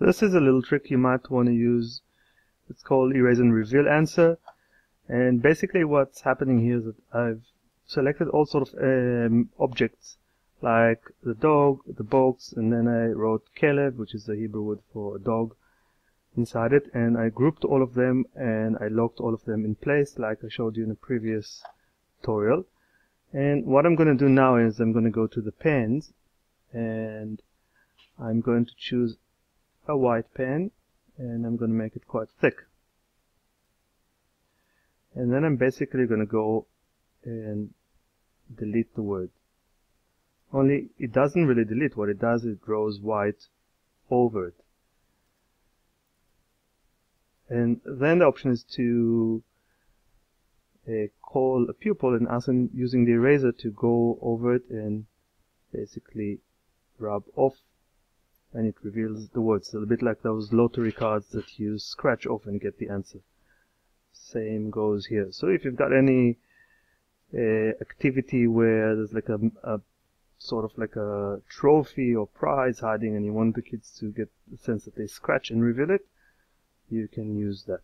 This is a little trick you might want to use. It's called erase and reveal answer. And basically what's happening here is that I've selected all sort of um, objects like the dog, the box, and then I wrote Kelev, which is the Hebrew word for a dog, inside it. And I grouped all of them and I locked all of them in place like I showed you in a previous tutorial. And what I'm going to do now is I'm going to go to the pens and I'm going to choose a white pen and I'm going to make it quite thick. And then I'm basically going to go and delete the word. Only it doesn't really delete. What it does it draws white over it. And then the option is to uh, call a pupil and ask him using the eraser to go over it and basically rub off and it reveals the words. a bit like those lottery cards that you scratch off and get the answer. Same goes here. So if you've got any uh, activity where there's like a, a sort of like a trophy or prize hiding and you want the kids to get the sense that they scratch and reveal it, you can use that.